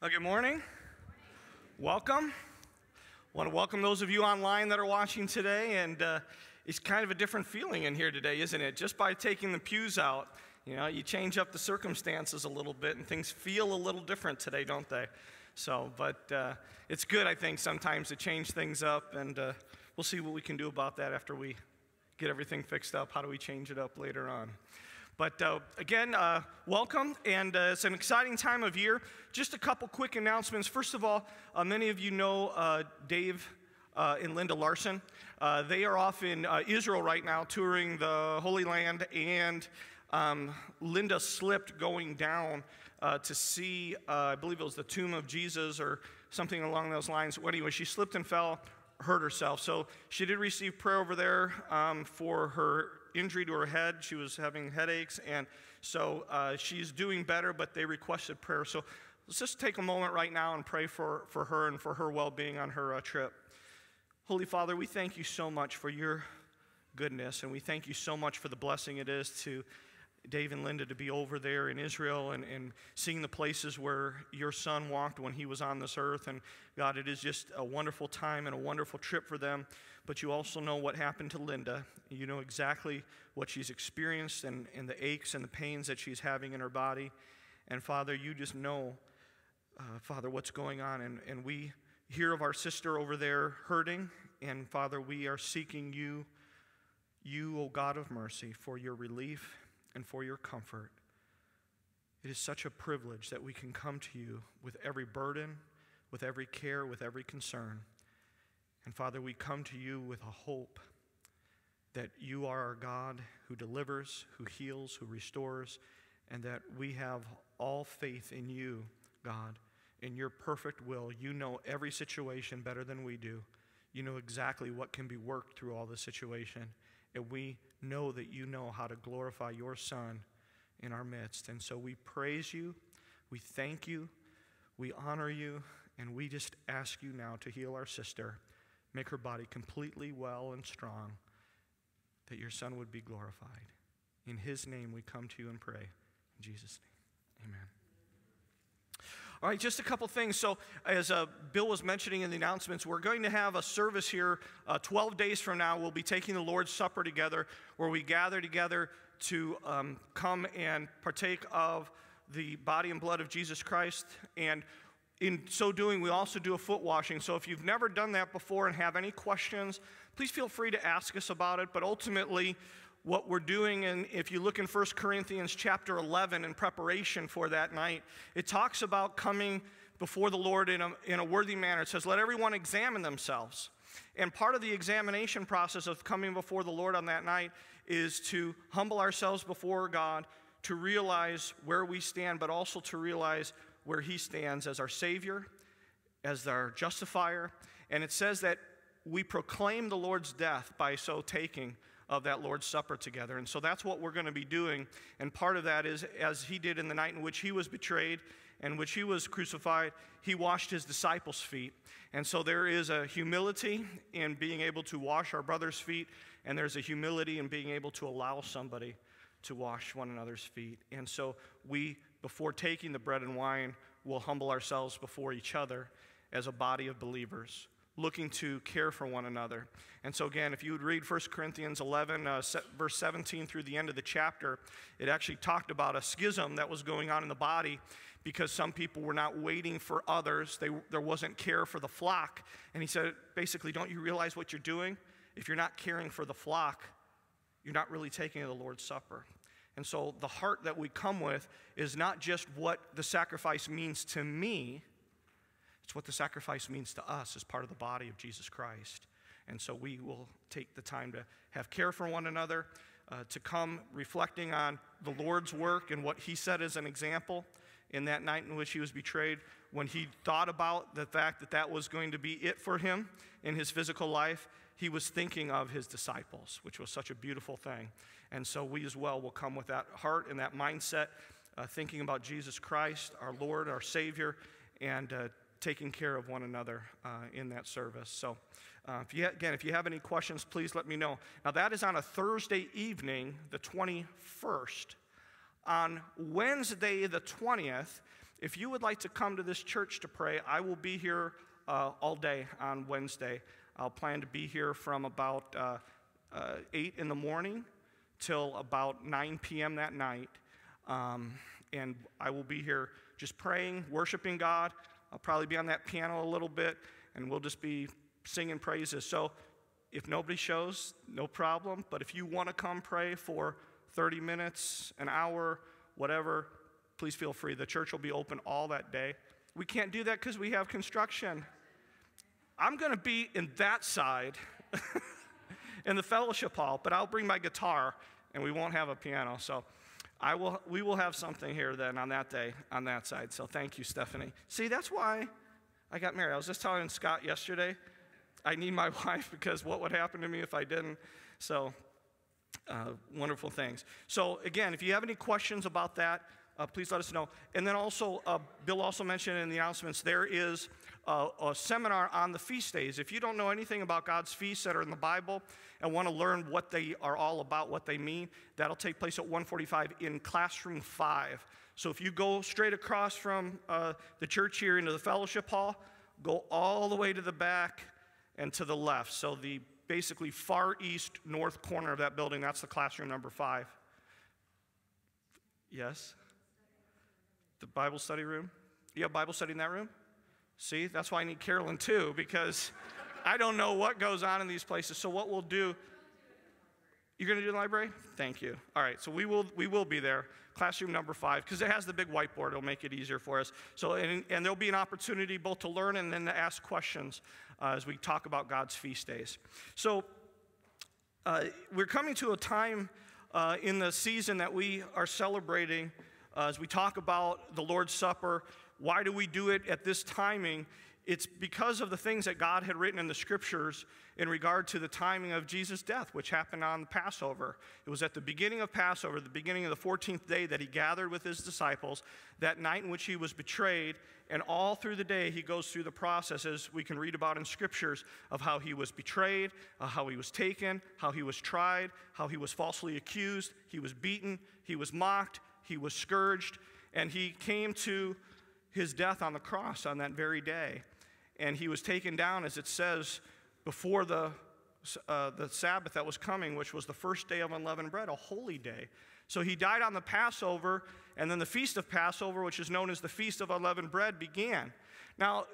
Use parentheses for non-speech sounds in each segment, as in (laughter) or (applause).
Well, good morning. Welcome. I want to welcome those of you online that are watching today. And uh, it's kind of a different feeling in here today, isn't it? Just by taking the pews out, you know, you change up the circumstances a little bit and things feel a little different today, don't they? So, but uh, it's good, I think, sometimes to change things up. And uh, we'll see what we can do about that after we get everything fixed up. How do we change it up later on? But uh, again, uh, welcome, and uh, it's an exciting time of year. Just a couple quick announcements. First of all, uh, many of you know uh, Dave uh, and Linda Larson. they are off in Israel right now touring the Holy Land, and um, Linda slipped going down to see, I believe it was the tomb of Jesus or something along those lines. Well, anyway, she slipped and fell, hurt herself. So she did receive prayer over there um, for her injury to her head. She was having headaches, and so uh, she's doing better, but they requested prayer. So let's just take a moment right now and pray for, for her and for her well being on her uh, trip. Holy Father, we thank you so much for your goodness, and we thank you so much for the blessing it is to Dave and Linda to be over there in Israel and, and seeing the places where your son walked when he was on this earth. And God, it is just a wonderful time and a wonderful trip for them. But you also know what happened to Linda. You know exactly what she's experienced and, and the aches and the pains that she's having in her body. And Father, you just know, uh, Father, what's going on. And, and we hear of our sister over there hurting. And Father, we are seeking you, you, O God of mercy, for your relief and for your comfort. It is such a privilege that we can come to you with every burden, with every care, with every concern. And Father, we come to you with a hope that you are our God who delivers, who heals, who restores, and that we have all faith in you, God, in your perfect will. You know every situation better than we do. You know exactly what can be worked through all the situation. And we know that you know how to glorify your Son in our midst. And so we praise you, we thank you, we honor you, and we just ask you now to heal our sister, make her body completely well and strong, that your Son would be glorified. In his name we come to you and pray. In Jesus' name, amen. All right, just a couple things. So, as uh, Bill was mentioning in the announcements, we're going to have a service here uh, 12 days from now. We'll be taking the Lord's Supper together, where we gather together to um, come and partake of the body and blood of Jesus Christ. And in so doing, we also do a foot washing. So, if you've never done that before and have any questions, please feel free to ask us about it. But ultimately, what we're doing and if you look in 1 corinthians chapter 11 in preparation for that night it talks about coming before the lord in a, in a worthy manner it says let everyone examine themselves and part of the examination process of coming before the lord on that night is to humble ourselves before god to realize where we stand but also to realize where he stands as our savior as our justifier and it says that we proclaim the lord's death by so taking of that Lord's Supper together. And so that's what we're going to be doing. And part of that is, as he did in the night in which he was betrayed and which he was crucified, he washed his disciples' feet. And so there is a humility in being able to wash our brother's feet, and there's a humility in being able to allow somebody to wash one another's feet. And so we, before taking the bread and wine, we'll humble ourselves before each other as a body of believers looking to care for one another. And so, again, if you would read 1 Corinthians 11, uh, verse 17 through the end of the chapter, it actually talked about a schism that was going on in the body because some people were not waiting for others. They, there wasn't care for the flock. And he said, basically, don't you realize what you're doing? If you're not caring for the flock, you're not really taking the Lord's Supper. And so, the heart that we come with is not just what the sacrifice means to me it's what the sacrifice means to us as part of the body of Jesus Christ. And so we will take the time to have care for one another, uh, to come reflecting on the Lord's work and what He said as an example in that night in which He was betrayed, when He thought about the fact that that was going to be it for Him in His physical life. He was thinking of His disciples, which was such a beautiful thing. And so we as well will come with that heart and that mindset, uh, thinking about Jesus Christ, our Lord, our Savior, and uh, taking care of one another uh, in that service. So, uh, if you, again, if you have any questions, please let me know. Now, that is on a Thursday evening, the 21st. On Wednesday, the 20th, If you would like to come to this church to pray, I will be here uh, all day on Wednesday. I'll plan to be here from about uh, uh, 8 in the morning till about 9 p.m. that night. Um, and I will be here just praying, worshiping God. I'll probably be on that piano a little bit, and we'll just be singing praises. So if nobody shows, no problem. But if you want to come pray for 30 minutes, an hour, whatever, please feel free. The church will be open all that day. We can't do that because we have construction. I'm going to be in that side (laughs) in the fellowship hall, but I'll bring my guitar and we won't have a piano. So I will, we will have something here then on that day on that side. So thank you, Stephanie. See, that's why I got married. I was just telling Scott yesterday, I need my (laughs) wife because what would happen to me if I didn't? So uh, wonderful things. So again, if you have any questions about that, uh, please let us know. And then also, uh, Bill also mentioned in the announcements, there is a, a, seminar on the feast days. If you don't know anything about God's feasts that are in the Bible and want to learn what they are all about, what they mean, that'll take place at 145 in classroom five. So if you go straight across from uh, the church here into the fellowship hall, go all the way to the back and to the left. So the basically far east north corner of that building, that's the classroom number five. Yes? The Bible study room? You have Bible study in that room? See, that's why I need Carolyn too, because I don't know what goes on in these places. So what we'll do, you're going to do the library? Thank you. All right, so we will we will be there, classroom number five, because it has the big whiteboard. It'll make it easier for us. So and, and there'll be an opportunity both to learn and then to ask questions uh, as we talk about God's feast days. So uh, we're coming to a time uh, in the season that we are celebrating uh, as we talk about the Lord's Supper. Why do we do it at this timing? It's because of the things that God had written in the scriptures in regard to the timing of Jesus' death, which happened on the Passover. It was at the beginning of Passover, the beginning of the 14th day, that he gathered with his disciples, that night in which he was betrayed. And all through the day, he goes through the processes we can read about in scriptures of how he was betrayed, how he was taken, how he was tried, how he was falsely accused, he was beaten, he was mocked, he was scourged, and he came to his death on the cross on that very day and he was taken down, as it says, before the, uh, the Sabbath that was coming, which was the first day of unleavened bread, a holy day. So he died on the Passover, and then the feast of Passover, which is known as the Feast of Unleavened Bread, began. Now,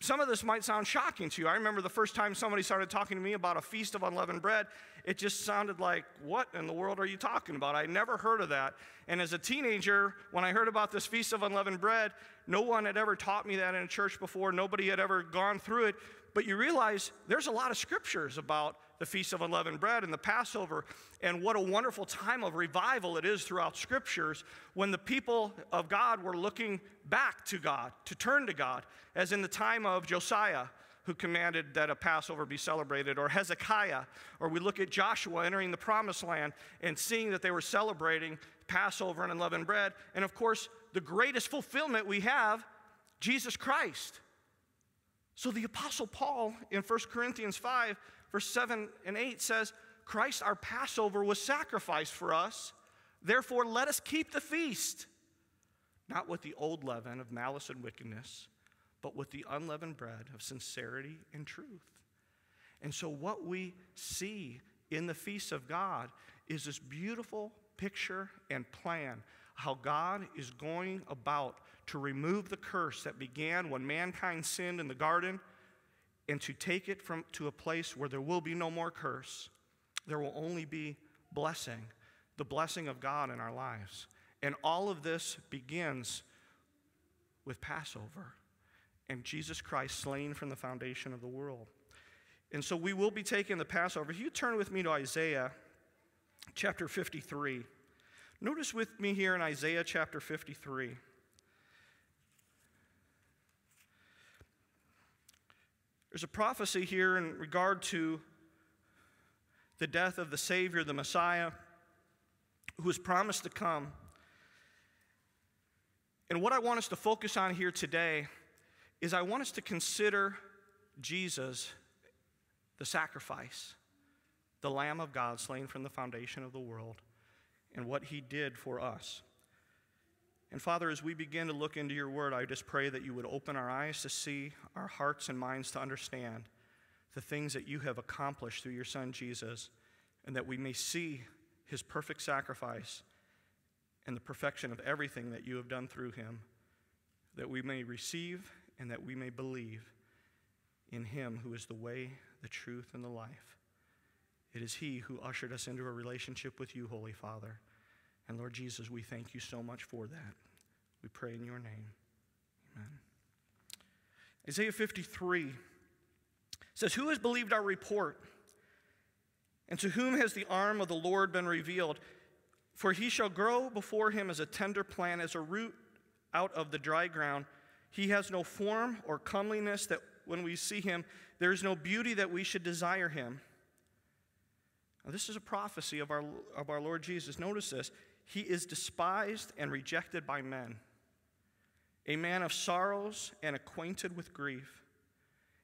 some of this might sound shocking to you. I remember the first time somebody started talking to me about a feast of unleavened bread, it just sounded like, What in the world are you talking about? I never heard of that. And as a teenager, when I heard about this feast of unleavened bread, no one had ever taught me that in a church before, nobody had ever gone through it. But you realize there's a lot of scriptures about the Feast of Unleavened Bread and the Passover, and what a wonderful time of revival it is throughout scriptures when the people of God were looking back to God, to turn to God, as in the time of Josiah, who commanded that a Passover be celebrated, or Hezekiah, or we look at Joshua entering the promised land and seeing that they were celebrating Passover and unleavened bread, and of course, the greatest fulfillment we have, Jesus Christ. So the Apostle Paul in 1 Corinthians 5, verse 7 and 8 says, Christ, our Passover, was sacrificed for us. Therefore, let us keep the feast, not with the old leaven of malice and wickedness, but with the unleavened bread of sincerity and truth. And so, what we see in the feast of God is this beautiful picture and plan how God is going about to remove the curse that began when mankind sinned in the garden and to take it from to a place where there will be no more curse. There will only be blessing, the blessing of God in our lives. And all of this begins with Passover and Jesus Christ slain from the foundation of the world. And so we will be taking the Passover. If you turn with me to Isaiah chapter 53. Notice with me here in Isaiah chapter 53. There's a prophecy here in regard to the death of the Savior, the Messiah, who is promised to come. And what I want us to focus on here today is I want us to consider Jesus, the sacrifice, the Lamb of God slain from the foundation of the world and what he did for us. And Father, as we begin to look into your word, I just pray that you would open our eyes to see, our hearts and minds to understand the things that you have accomplished through your Son Jesus, and that we may see his perfect sacrifice and the perfection of everything that you have done through him, that we may receive and that we may believe in him who is the way, the truth, and the life. It is he who ushered us into a relationship with you, Holy Father. And Lord Jesus, we thank you so much for that. We pray in your name. Amen. Isaiah 53 says, Who has believed our report? And to whom has the arm of the Lord been revealed? For he shall grow before him as a tender plant, as a root out of the dry ground. He has no form or comeliness that when we see him, there is no beauty that we should desire him. Now, this is a prophecy of our, of our Lord Jesus. Notice this He is despised and rejected by men, a man of sorrows and acquainted with grief.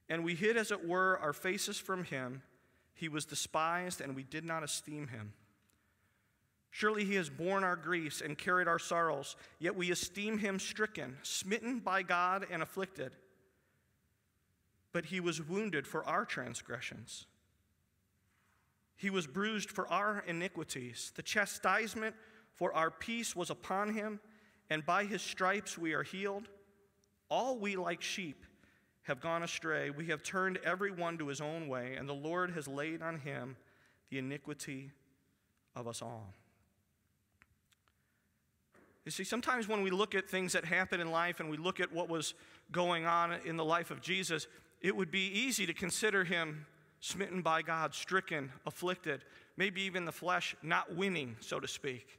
And we hid, as it were, our faces from him. He was despised, and we did not esteem him. Surely he has borne our griefs and carried our sorrows, yet we esteem him stricken, smitten by God, and afflicted. But he was wounded for our transgressions, he was bruised for our iniquities. The chastisement for our peace was upon him, and by his stripes we are healed. All we like sheep have gone astray. We have turned every one to his own way, and the Lord has laid on him the iniquity of us all. You see, sometimes when we look at things that happen in life and we look at what was going on in the life of Jesus, it would be easy to consider him smitten by God, stricken, afflicted, maybe even the flesh not winning, so to speak.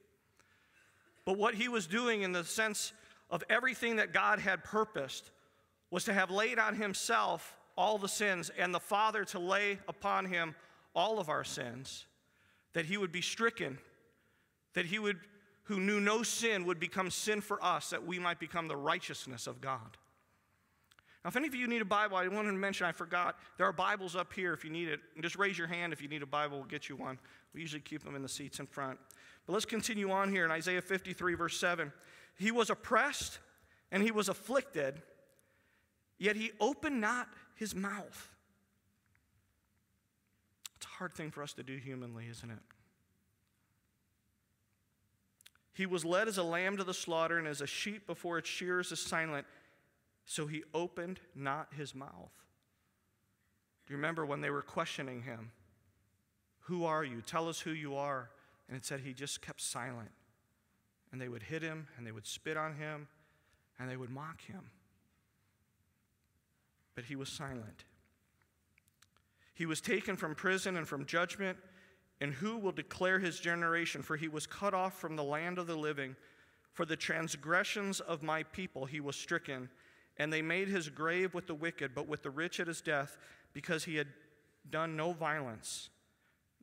But what he was doing in the sense of everything that God had purposed was to have laid on himself all the sins and the Father to lay upon him all of our sins, that he would be stricken, that he would, who knew no sin, would become sin for us, that we might become the righteousness of God. Now, if any of you need a Bible, I wanted to mention, I forgot, there are Bibles up here if you need it. And just raise your hand if you need a Bible, we'll get you one. We usually keep them in the seats in front. But let's continue on here in Isaiah 53, verse 7. He was oppressed and he was afflicted Yet he opened not his mouth. It's a hard thing for us to do humanly, isn't it? He was led as a lamb to the slaughter, and as a sheep before its shears is silent, so he opened not his mouth. Do you remember when they were questioning him? Who are you? Tell us who you are. And it said he just kept silent. And they would hit him, and they would spit on him, and they would mock him but he was silent. He was taken from prison and from judgment, and who will declare his generation? For he was cut off from the land of the living. For the transgressions of my people he was stricken, and they made his grave with the wicked, but with the rich at his death, because he had done no violence,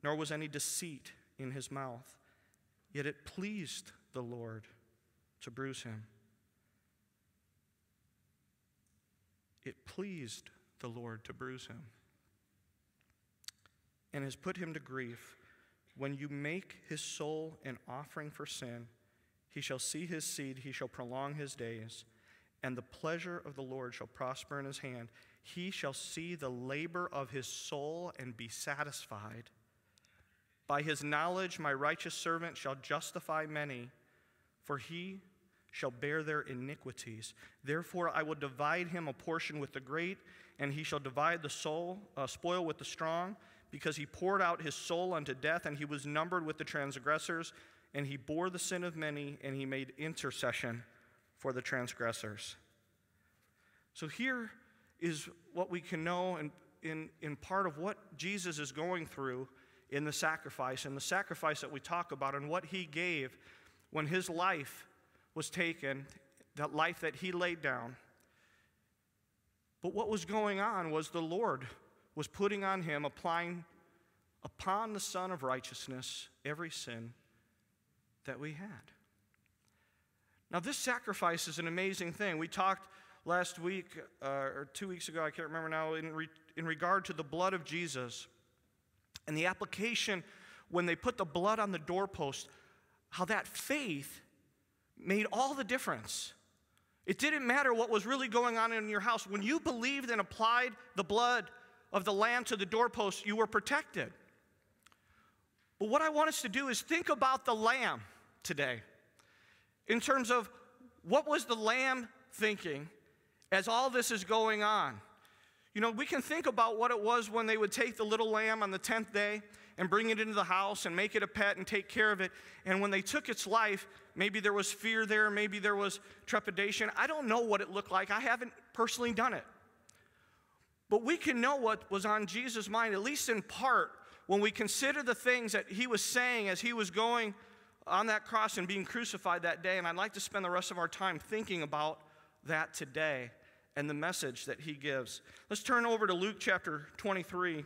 nor was any deceit in his mouth. Yet it pleased the Lord to bruise him. it pleased the Lord to bruise him and has put him to grief. When you make his soul an offering for sin, he shall see his seed, he shall prolong his days, and the pleasure of the Lord shall prosper in his hand. He shall see the labor of his soul and be satisfied. By his knowledge, my righteous servant shall justify many, for he shall bear their iniquities. Therefore, I will divide him a portion with the great, and he shall divide the soul, uh, spoil with the strong, because he poured out his soul unto death, and he was numbered with the transgressors, and he bore the sin of many, and he made intercession for the transgressors. So here is what we can know in, in, in part of what Jesus is going through in the sacrifice, and the sacrifice that we talk about, and what he gave when his life was taken, that life that he laid down. But what was going on was the Lord was putting on him, applying upon the Son of Righteousness every sin that we had. Now, this sacrifice is an amazing thing. We talked last week uh, or two weeks ago, I can't remember now, in, re- in regard to the blood of Jesus and the application when they put the blood on the doorpost, how that faith made all the difference. It didn't matter what was really going on in your house. When you believed and applied the blood of the lamb to the doorpost, you were protected. But what I want us to do is think about the lamb today in terms of what was the lamb thinking as all this is going on. You know, we can think about what it was when they would take the little lamb on the 10th day and bring it into the house and make it a pet and take care of it. And when they took its life, maybe there was fear there, maybe there was trepidation. I don't know what it looked like. I haven't personally done it. But we can know what was on Jesus' mind, at least in part, when we consider the things that he was saying as he was going on that cross and being crucified that day. And I'd like to spend the rest of our time thinking about that today and the message that he gives. Let's turn over to Luke chapter 23.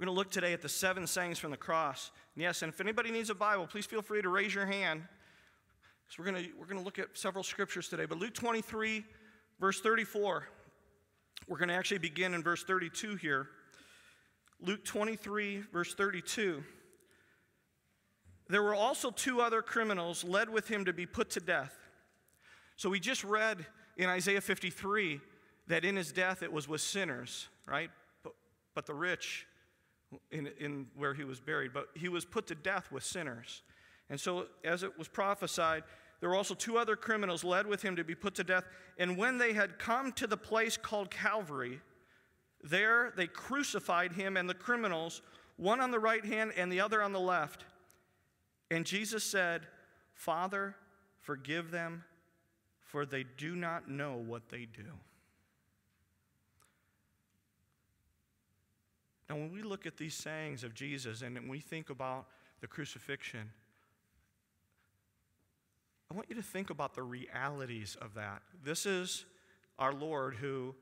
We're going to look today at the seven sayings from the cross. And yes, and if anybody needs a Bible, please feel free to raise your hand. Because we're going to, we're going to look at several scriptures today. But Luke 23, verse 34, we're going to actually begin in verse 32 here. Luke 23, verse 32. There were also two other criminals led with him to be put to death. So we just read in Isaiah 53 that in his death it was with sinners, right? But, but the rich in, in where he was buried, but he was put to death with sinners. And so, as it was prophesied, there were also two other criminals led with him to be put to death. And when they had come to the place called Calvary, there they crucified him and the criminals, one on the right hand and the other on the left. And Jesus said, Father, forgive them, for they do not know what they do. Now, when we look at these sayings of Jesus and we think about the crucifixion, I want you to think about the realities of that. This is our Lord who,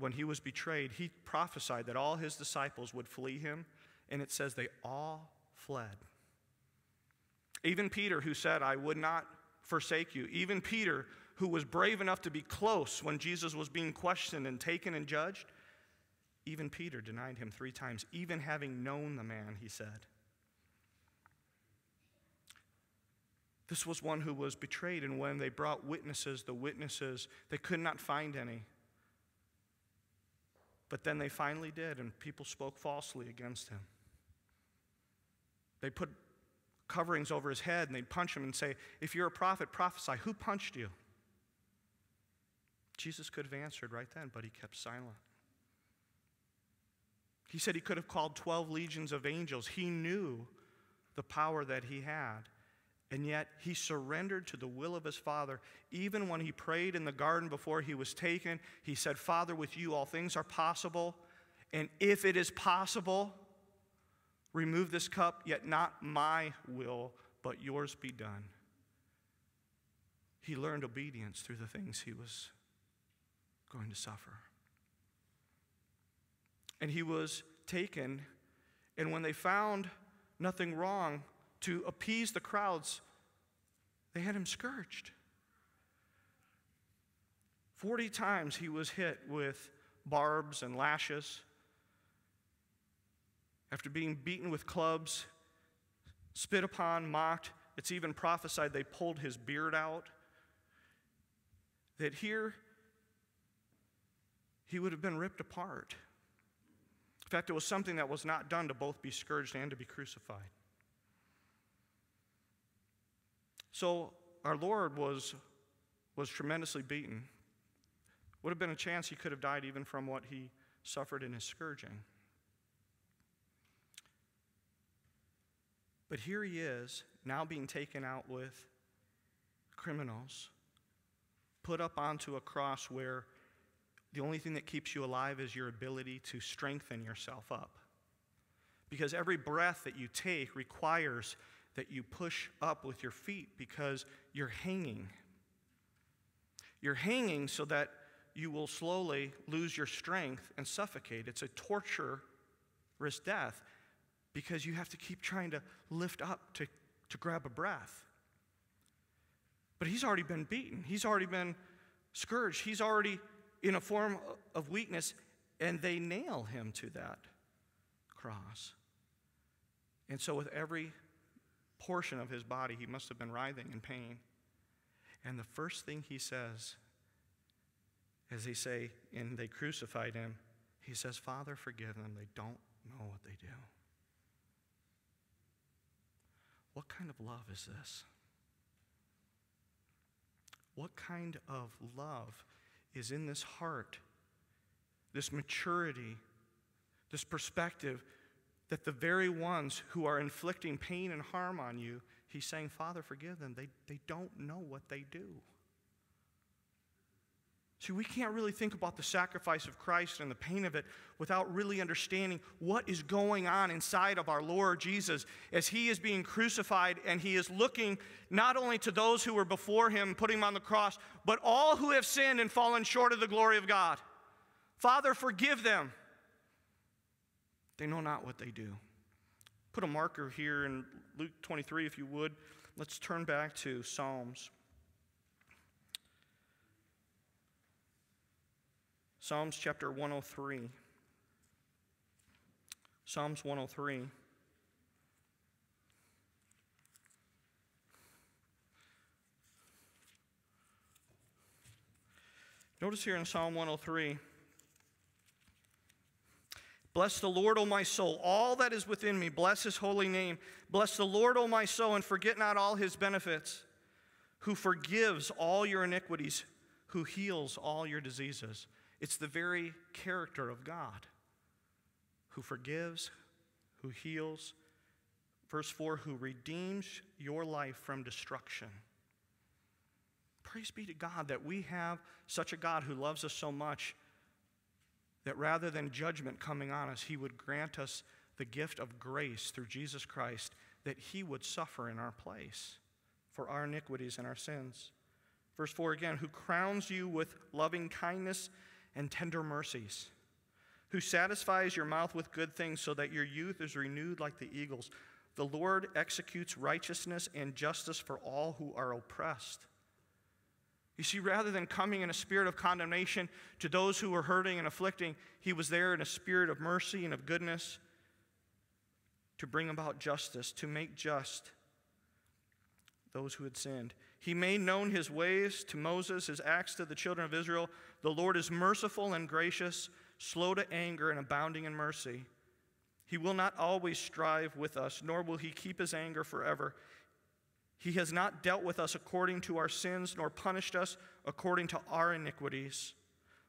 when he was betrayed, he prophesied that all his disciples would flee him, and it says they all fled. Even Peter, who said, I would not forsake you, even Peter, who was brave enough to be close when Jesus was being questioned and taken and judged, even Peter denied him three times, even having known the man, he said. This was one who was betrayed, and when they brought witnesses, the witnesses, they could not find any. But then they finally did, and people spoke falsely against him. They put coverings over his head and they'd punch him and say, If you're a prophet, prophesy. Who punched you? Jesus could have answered right then, but he kept silent. He said he could have called 12 legions of angels. He knew the power that he had. And yet he surrendered to the will of his Father. Even when he prayed in the garden before he was taken, he said, Father, with you all things are possible. And if it is possible, remove this cup, yet not my will, but yours be done. He learned obedience through the things he was going to suffer. And he was taken, and when they found nothing wrong, to appease the crowds, they had him scourged. 40 times he was hit with barbs and lashes. After being beaten with clubs, spit upon, mocked, it's even prophesied they pulled his beard out. That here he would have been ripped apart. In fact, it was something that was not done to both be scourged and to be crucified. So our Lord was, was tremendously beaten. Would have been a chance he could have died even from what he suffered in his scourging. But here he is, now being taken out with criminals, put up onto a cross where the only thing that keeps you alive is your ability to strengthen yourself up. Because every breath that you take requires that you push up with your feet because you're hanging. You're hanging so that you will slowly lose your strength and suffocate. It's a torturous death because you have to keep trying to lift up to, to grab a breath. But he's already been beaten, he's already been scourged, he's already in a form of weakness, And they nail him to that cross. And so, with every portion of his body, he must have been writhing in pain. And the first thing he says, as they say, and they crucified him, he says, Father, forgive them. They don't know what they do. What kind of love is this? What kind of love is in this heart, this maturity, this perspective that the very ones who are inflicting pain and harm on you, he's saying, Father, forgive them. They, they don't know what they do. See, we can't really think about the sacrifice of Christ and the pain of it without really understanding what is going on inside of our Lord Jesus as he is being crucified and he is looking not only to those who were before him, putting him on the cross, but all who have sinned and fallen short of the glory of God. Father, forgive them. They know not what they do. Put a marker here in Luke 23, if you would. Let's turn back to Psalms. Psalms chapter 103. Psalms 103. Notice here in Psalm 103 Bless the Lord, O my soul, all that is within me. Bless his holy name. Bless the Lord, O my soul, and forget not all his benefits, who forgives all your iniquities, who heals all your diseases. It's the very character of God who forgives, who heals. Verse 4 who redeems your life from destruction. Praise be to God that we have such a God who loves us so much that rather than judgment coming on us, He would grant us the gift of grace through Jesus Christ, that He would suffer in our place for our iniquities and our sins. Verse 4 again, who crowns you with loving kindness and tender mercies, who satisfies your mouth with good things so that your youth is renewed like the eagles. The Lord executes righteousness and justice for all who are oppressed. You see, rather than coming in a spirit of condemnation to those who were hurting and afflicting, he was there in a spirit of mercy and of goodness to bring about justice, to make just those who had sinned. He made known his ways to Moses, his acts to the children of Israel. The Lord is merciful and gracious, slow to anger, and abounding in mercy. He will not always strive with us, nor will he keep his anger forever. He has not dealt with us according to our sins, nor punished us according to our iniquities.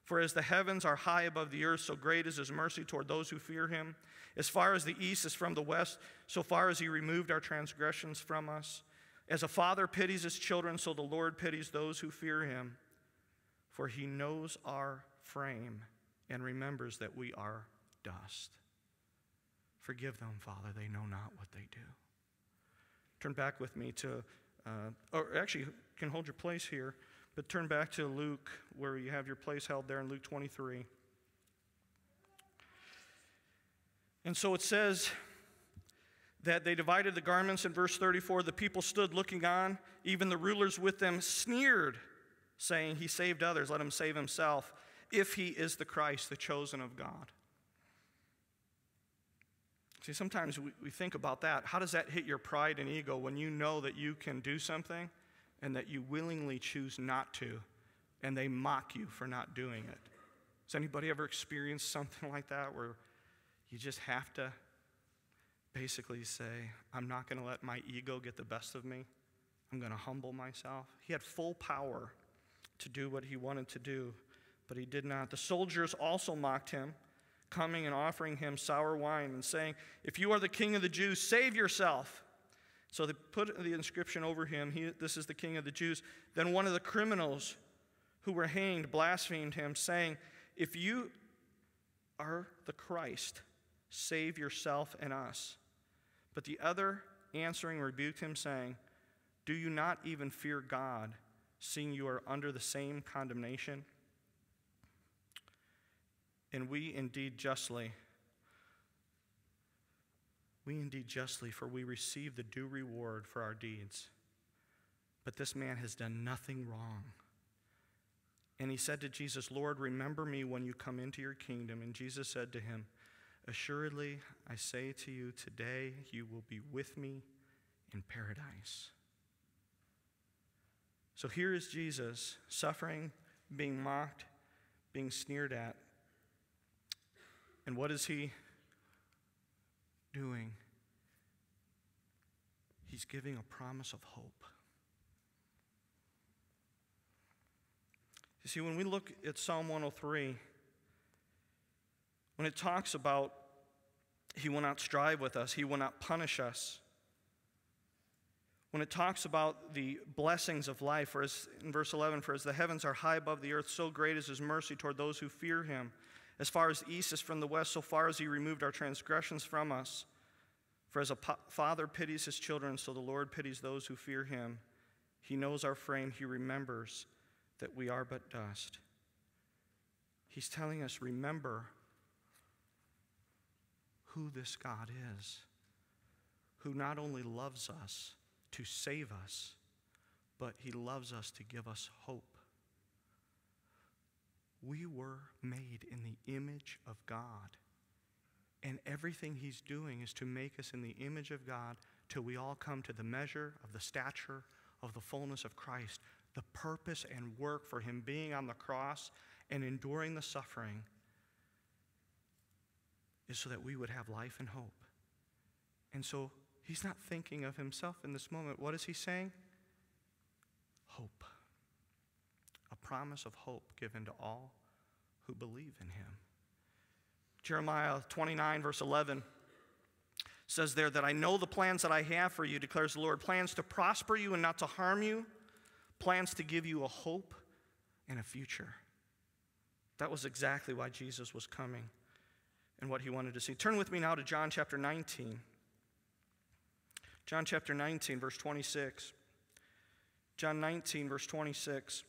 For as the heavens are high above the earth, so great is his mercy toward those who fear him. As far as the east is from the west, so far as he removed our transgressions from us. As a father pities his children, so the Lord pities those who fear him. For he knows our frame and remembers that we are dust. Forgive them, Father, they know not what they do. Turn back with me to, uh, or actually, can hold your place here, but turn back to Luke, where you have your place held there in Luke 23. And so it says, that they divided the garments in verse 34. The people stood looking on. Even the rulers with them sneered, saying, He saved others, let him save himself, if he is the Christ, the chosen of God. See, sometimes we, we think about that. How does that hit your pride and ego when you know that you can do something and that you willingly choose not to, and they mock you for not doing it? Has anybody ever experienced (laughs) something like that where you just have to basically say, I'm not going to let my ego get the best of me. I'm going to humble myself. He had full power to do what he wanted to do, but he did not. The soldiers also mocked him, coming and offering him sour wine and saying, If you are the king of the Jews, save yourself. So they put the inscription over him, he, This is the king of the Jews. Then one of the criminals who were hanged blasphemed him, saying, If you are the Christ, save yourself and us. But the other answering rebuked him, saying, Do you not even fear God, seeing you are under the same condemnation? And we indeed justly, we indeed justly, for we receive the due reward for our deeds. But this man has done nothing wrong. And he said to Jesus, Lord, remember me when you come into your kingdom. And Jesus said to him, Assuredly, I say to you, today you will be with me in paradise. So here is Jesus suffering, being mocked, being sneered at. And what is he doing? He's giving a promise of hope. You see, when we look at Psalm 103, when it talks about He will not strive with us, He will not punish us, when it talks about the blessings of life, for as, in verse 11, for as the heavens are high above the earth, so great is his mercy toward those who fear him. As far as east is from the west, so far as he removed our transgressions from us. For as a father pities his children, so the Lord pities those who fear him. He knows our frame, he remembers that we are but dust. He's telling us, remember who this God is, who not only loves us to save us, but he loves us to give us hope. We were made in the image of God. And everything he's doing is to make us in the image of God till we all come to the measure of the stature of the fullness of Christ. The purpose and work for him being on the cross and enduring the suffering is so that we would have life and hope. And so he's not thinking of himself in this moment. What is he saying? Hope. Promise of hope given to all who believe in him. Jeremiah 29, verse 11 says there that I know the plans that I have for you, declares the Lord plans to prosper you and not to harm you, plans to give you a hope and a future. That was exactly why Jesus was coming and what he wanted to see. Turn with me now to John chapter 19. John chapter 19, verse 26. John 19, verse 26.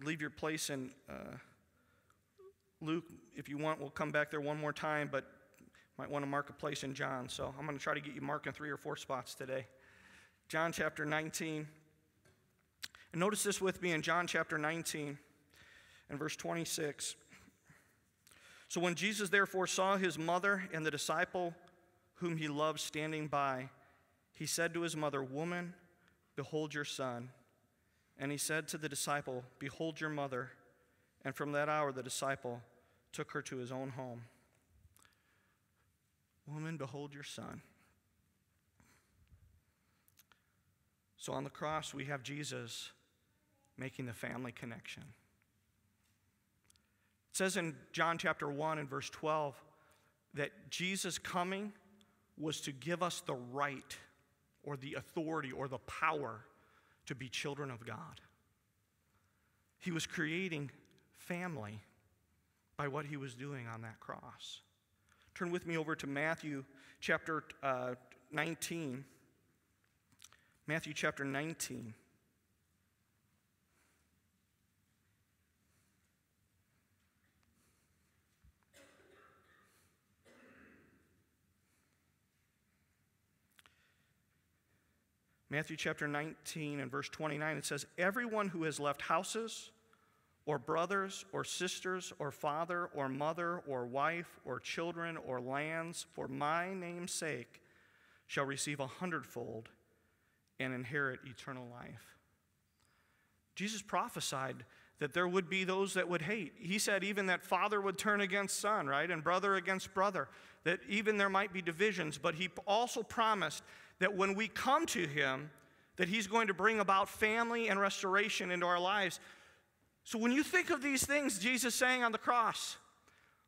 Leave your place in uh, Luke if you want. We'll come back there one more time, but might want to mark a place in John. So I'm going to try to get you marking three or four spots today. John chapter 19. And notice this with me in John chapter 19 and verse 26. So when Jesus therefore saw his mother and the disciple whom he loved standing by, he said to his mother, Woman, behold your son. And he said to the disciple, Behold your mother. And from that hour, the disciple took her to his own home. Woman, behold your son. So on the cross, we have Jesus making the family connection. It says in John chapter 1 and verse 12 that Jesus coming was to give us the right or the authority or the power to be children of God. He was creating family by what he was doing on that cross. Turn with me over to Matthew chapter uh, 19. Matthew chapter 19. Matthew chapter 19 and verse 29, it says, Everyone who has left houses, or brothers, or sisters, or father, or mother, or wife, or children, or lands, for my name's sake, shall receive a hundredfold and inherit eternal life. Jesus prophesied that there would be those that would hate. He said even that father would turn against son, right? And brother against brother, that even there might be divisions, but he also promised that when we come to him, that he's going to bring about family and restoration into our lives. So when you think of these things Jesus saying on the cross,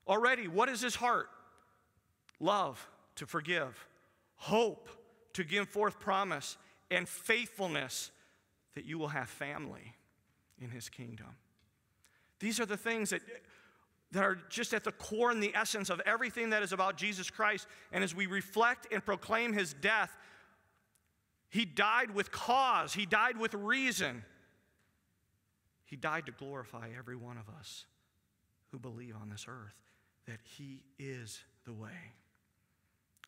already, what is his heart? Love to forgive, hope to give forth promise, and faithfulness that you will have family in his kingdom. These are the things that, that are just at the core and the essence of everything that is about Jesus Christ. And as we reflect and proclaim his death, he died with cause, He died with reason. He died to glorify every one of us who believe on this earth that He is the way.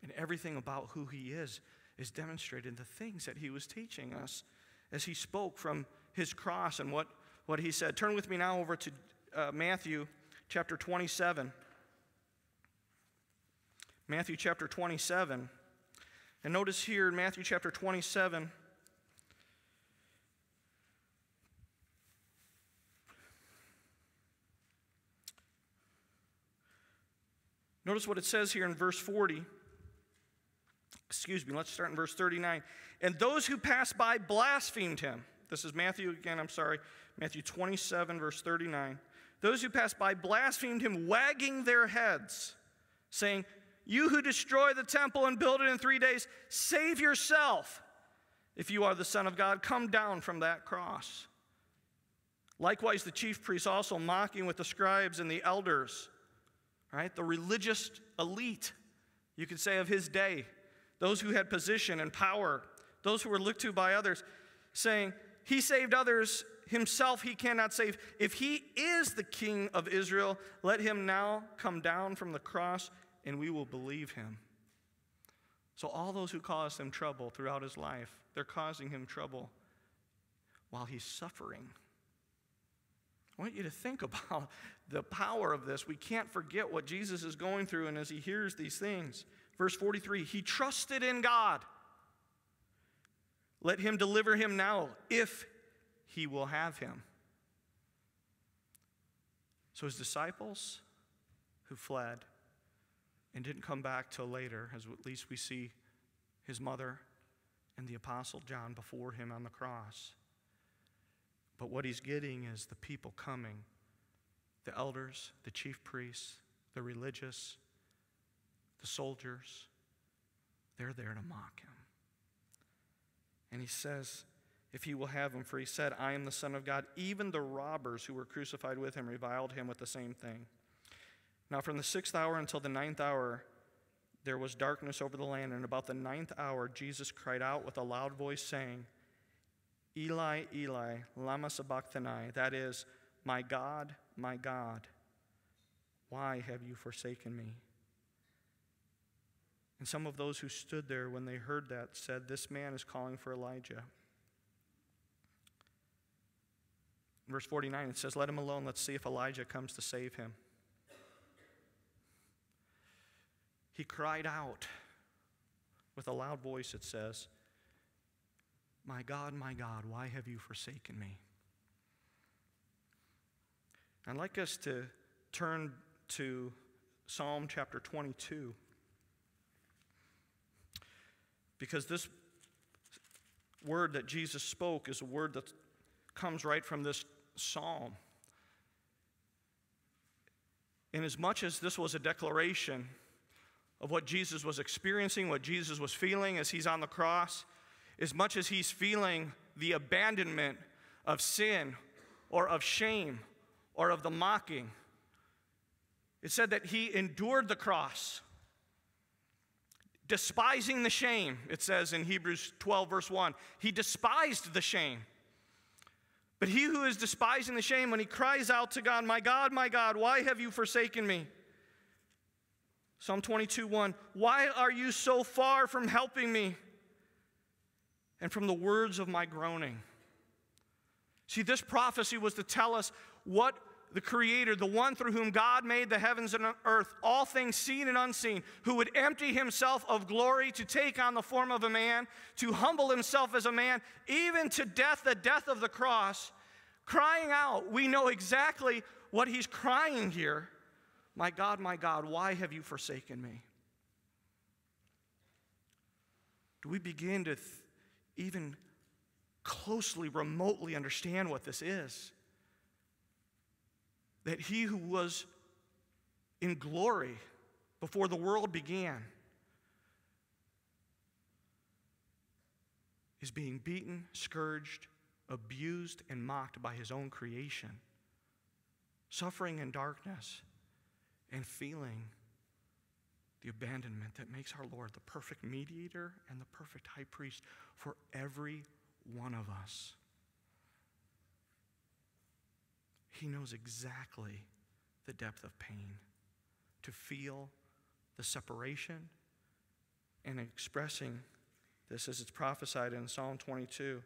And everything about who He is is demonstrated in the things that He was teaching us as He spoke from His cross and what what he said. Turn with me now over to uh, Matthew chapter 27. Matthew chapter 27. And notice here in Matthew chapter 27, Notice what it says here in verse 40. Excuse me, let's start in verse 39. And those who passed by blasphemed him. This is Matthew again, I'm sorry. Matthew 27, verse 39. Those who passed by blasphemed him, wagging their heads, saying, You who destroy the temple and build it in three days, save yourself. If you are the Son of God, come down from that cross. Likewise, the chief priests also mocking with the scribes and the elders right? The religious elite, you could say, of his day, those who had position and power, those who were looked to by others, saying, He saved others, himself he cannot save. If he is the king of Israel, let him now come down from the cross and we will believe him. So, all those who caused him trouble throughout his life, they're causing him trouble while he's suffering. I want you to think (laughs) about the power of this. We can't forget what Jesus is going through, and as he hears these things, verse 43 he trusted in God. Let him deliver him now if he will have him. So his disciples who fled and didn't come back till later, as at least we see his mother and the apostle John before him on the cross. But what he's getting is the people coming the elders, the chief priests, the religious, the soldiers. They're there to mock him. And he says, if he will have him, for he said, I am the Son of God. Even the robbers who were crucified with him reviled him with the same thing. Now, from the sixth hour until the ninth hour, there was darkness over the land. And about the ninth hour, Jesus cried out with a loud voice, saying, Eli, Eli, Lama Sabachthani, that is, My God, my God, why have you forsaken me? And some of those who stood there when they heard that said, This man is calling for Elijah. Verse 49, it says, Let him alone. Let's see if Elijah comes to save him. He cried out with a loud voice, it says, my God, my God, why have you forsaken me? I'd like us to turn to Psalm chapter 22. Because this word that Jesus spoke is a word that comes right from this psalm. And as much as this was a declaration of what Jesus was experiencing, what Jesus was feeling as he's on the cross, as much as he's feeling the abandonment of sin or of shame or of the mocking. It said that he endured the cross, despising the shame, it says in Hebrews 12, verse 1. He despised the shame. But he who is despising the shame, when he cries out to God, My God, my God, why have you forsaken me? Psalm 22, 1. Why are you so far from helping me? and from the words of my groaning. See, this prophecy was to tell us what the Creator, the one through whom God made the heavens and earth, all things seen and unseen, who would empty himself of glory to take on the form of a man, to humble himself as a man, even to death, the death of the cross, crying out. We know exactly what he's crying here. My God, my God, why have you forsaken me? Do we begin to th- even closely, remotely understand what this is. That he who was in glory before the world began is being beaten, scourged, abused, and mocked by his own creation, suffering in darkness, and feeling the abandonment that makes our Lord the perfect mediator and the perfect high priest for every one of us. He knows exactly the depth of pain to feel the separation and expressing this as it's prophesied in Psalm 22.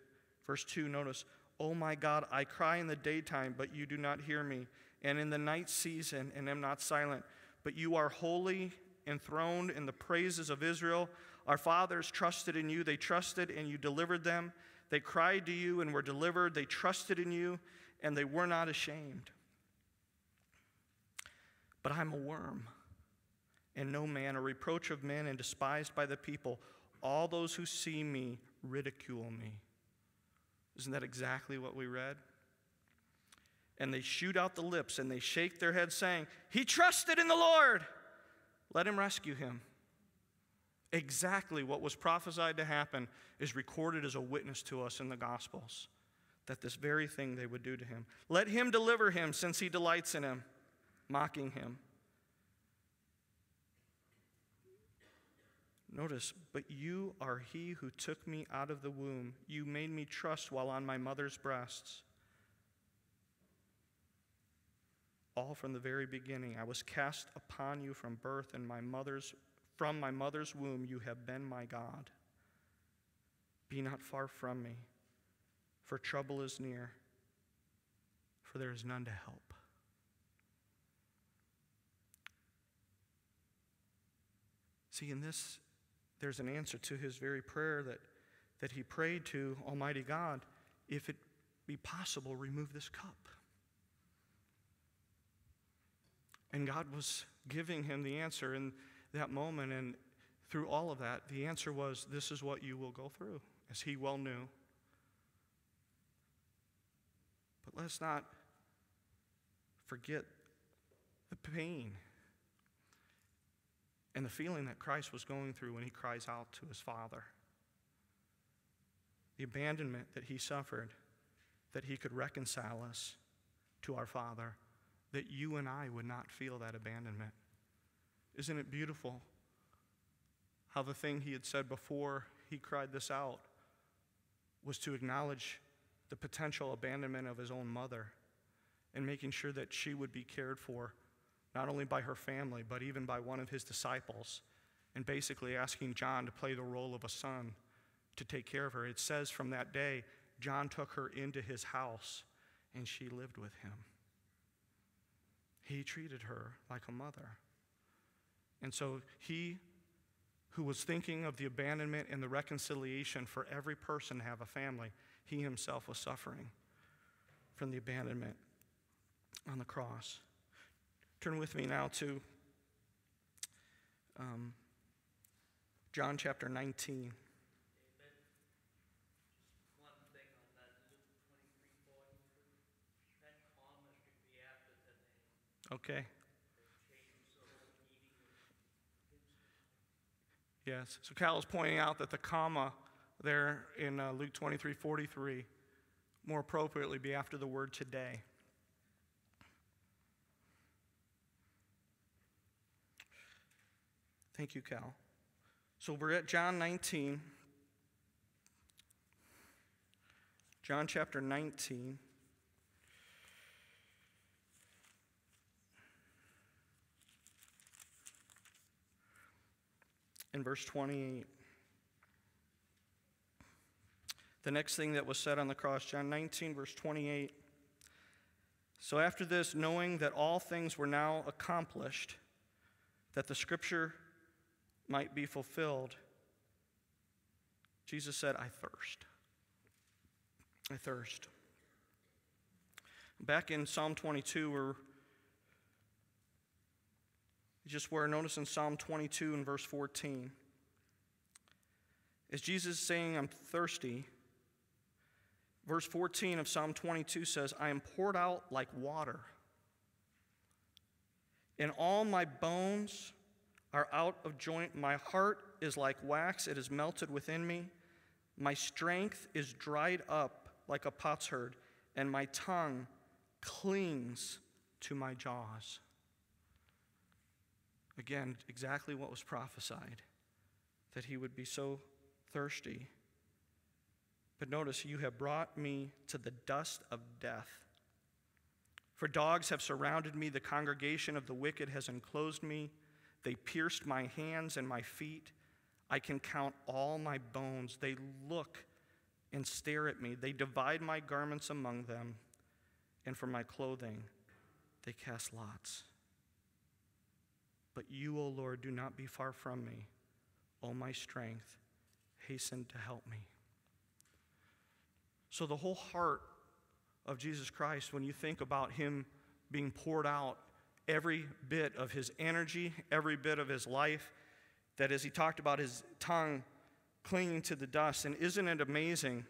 Verse 2, notice, Oh my God, I cry in the daytime, but you do not hear me, and in the night season, and am not silent. But you are holy, enthroned in the praises of Israel. Our fathers trusted in you, they trusted, and you delivered them. They cried to you and were delivered. They trusted in you, and they were not ashamed. But I'm a worm, and no man, a reproach of men, and despised by the people. All those who see me ridicule me. Isn't that exactly what we read? And they shoot out the lips and they shake their heads, saying, He trusted in the Lord. Let him rescue him. Exactly what was prophesied to happen is recorded as a witness to us in the Gospels that this very thing they would do to him. Let him deliver him since he delights in him, mocking him. Notice, but you are he who took me out of the womb. You made me trust while on my mother's breasts. All from the very beginning. I was cast upon you from birth, and my mother's, from my mother's womb you have been my God. Be not far from me, for trouble is near, for there is none to help. See, in this there's an answer to his very prayer that, that he prayed to Almighty God if it be possible, remove this cup. And God was giving him the answer in that moment. And through all of that, the answer was this is what you will go through, as he well knew. But let's not forget the pain and the feeling that Christ was going through when he cries out to his Father. The abandonment that he suffered, that he could reconcile us to our Father, that you and I would not feel that abandonment. Isn't it beautiful how the thing he had said before he cried this out was to acknowledge the potential abandonment of his own mother and making sure that she would be cared for not only by her family, but even by one of his disciples, and basically asking John to play the role of a son to take care of her. It says from that day, John took her into his house and she lived with him. He treated her like a mother. And so he who was thinking of the abandonment and the reconciliation for every person to have a family, he himself was suffering from the abandonment on the cross. Turn with me now to um, John chapter 19. Okay. Yes. So Cal is pointing out that the comma there in uh, Luke 23 43 more appropriately be after the word today. Thank you, Cal. So we're at John 19. John chapter 19. In verse 28. The next thing that was said on the cross, John 19, verse 28. So after this, knowing that all things were now accomplished, that the scripture might be fulfilled, Jesus said, I thirst. I thirst. Back in Psalm 22, we're just where, notice in Psalm 22 and verse 14, is Jesus saying, I'm thirsty? Verse 14 of Psalm 22 says, I am poured out like water, and all my bones are out of joint. My heart is like wax, it is melted within me. My strength is dried up like a potsherd, and my tongue clings to my jaws. Again, exactly what was prophesied that he would be so thirsty. But notice, you have brought me to the dust of death. For dogs have surrounded me, the congregation of the wicked has enclosed me. They pierced my hands and my feet. I can count all my bones. They look and stare at me. They divide my garments among them, and for my clothing they cast lots. But you, O Lord, do not be far from me. O my strength, hasten to help me. So, the whole heart of Jesus Christ, when you think about him being poured out, every bit of his energy, every bit of his life, that as he talked about his tongue clinging to the dust. And isn't it amazing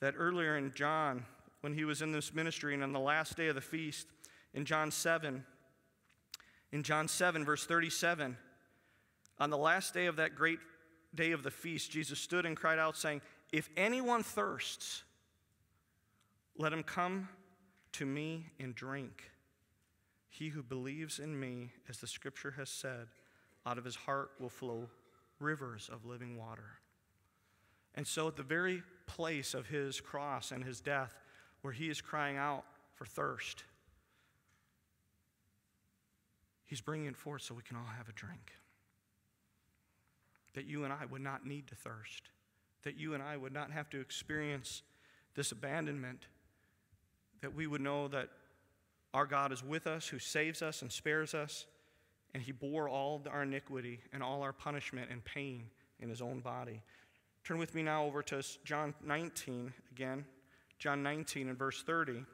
that earlier in John, when he was in this ministry and on the last day of the feast, in John 7, in John 7, verse 37, on the last day of that great day of the feast, Jesus stood and cried out, saying, If anyone thirsts, let him come to me and drink. He who believes in me, as the scripture has said, out of his heart will flow rivers of living water. And so, at the very place of his cross and his death, where he is crying out for thirst, he's bringing it forth so we can all have a drink. That you and I would not need to thirst, that you and I would not have to experience this abandonment, that we would know that our God is with us, who saves us and spares us, and he bore all our iniquity and all our punishment and pain in his own body. Turn with me now over to John 19 again. John 19 and verse 30.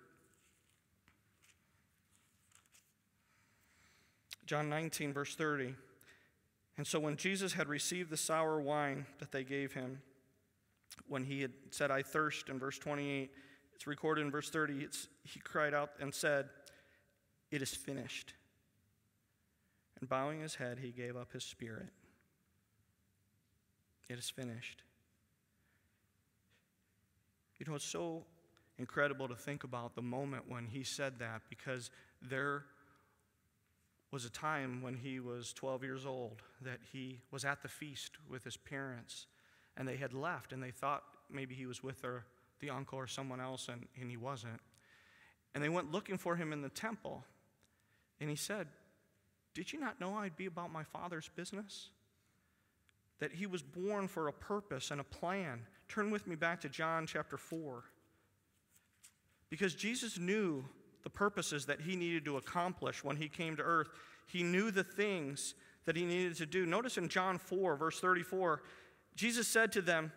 John 19, verse 30. And so when Jesus had received the sour wine that they gave him, when he had said, I thirst, in verse 28, it's recorded in verse 30, he cried out and said, It is finished. And bowing his head, he gave up his spirit. It is finished. You know, it's so incredible to think about the moment when he said that because there was a time when he was 12 years old that he was at the feast with his parents and they had left and they thought maybe he was with their, the uncle or someone else and, and he wasn't. And they went looking for him in the temple. And he said, Did you not know I'd be about my father's business? That he was born for a purpose and a plan. Turn with me back to John chapter 4. Because Jesus knew the purposes that he needed to accomplish when he came to earth. He knew the things that he needed to do. Notice in John 4, verse 34, Jesus said to them,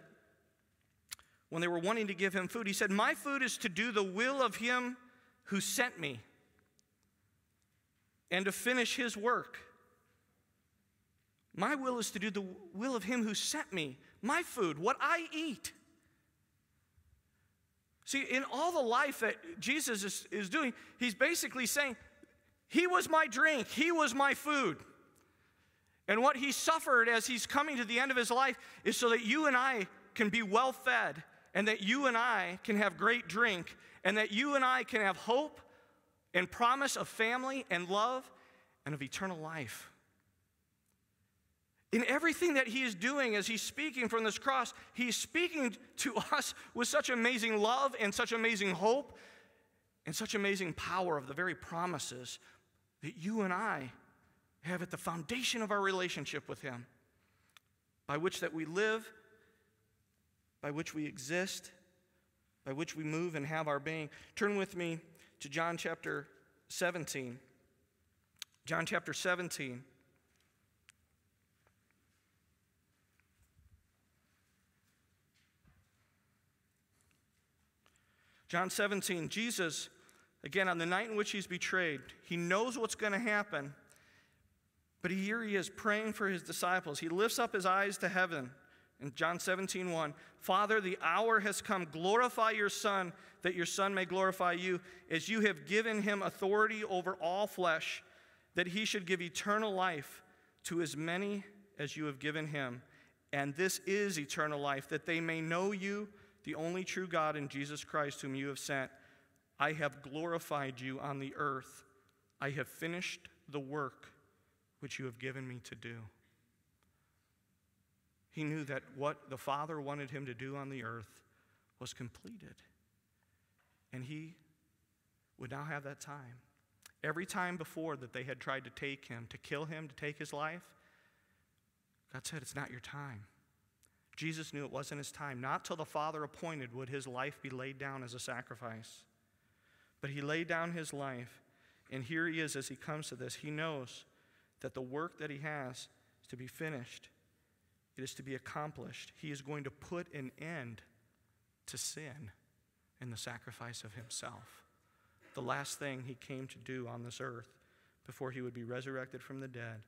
when they were wanting to give him food, he said, My food is to do the will of him who sent me and to finish his work. My will is to do the will of him who sent me. My food, what I eat. See, in all the life that Jesus is, is doing, he's basically saying, He was my drink, He was my food. And what he suffered as he's coming to the end of his life is so that you and I can be well fed, and that you and I can have great drink, and that you and I can have hope and promise of family and love and of eternal life. In everything that he is doing as he's speaking from this cross, he's speaking to us with such amazing love and such amazing hope and such amazing power of the very promises that you and I have at the foundation of our relationship with him, by which that we live, by which we exist, by which we move and have our being. Turn with me to John chapter 17. John chapter 17. John 17, Jesus, again, on the night in which he's betrayed, he knows what's going to happen, but here he is praying for his disciples. He lifts up his eyes to heaven. In John 17, 1, Father, the hour has come. Glorify your Son, that your Son may glorify you, as you have given him authority over all flesh, that he should give eternal life to as many as you have given him. And this is eternal life, that they may know you the only true God in Jesus Christ, whom you have sent. I have glorified you on the earth. I have finished the work which you have given me to do. He knew that what the Father wanted him to do on the earth was completed. And he would now have that time. Every time before that they had tried to take him, to kill him, to take his life, God said, It's not your time. Jesus knew it wasn't his time. Not till the Father appointed would his life be laid down as a sacrifice. But he laid down his life, and here he is as he comes to this. He knows that the work that he has is to be finished, it is to be accomplished. He is going to put an end to sin in the sacrifice of himself. The last thing he came to do on this earth before he would be resurrected from the dead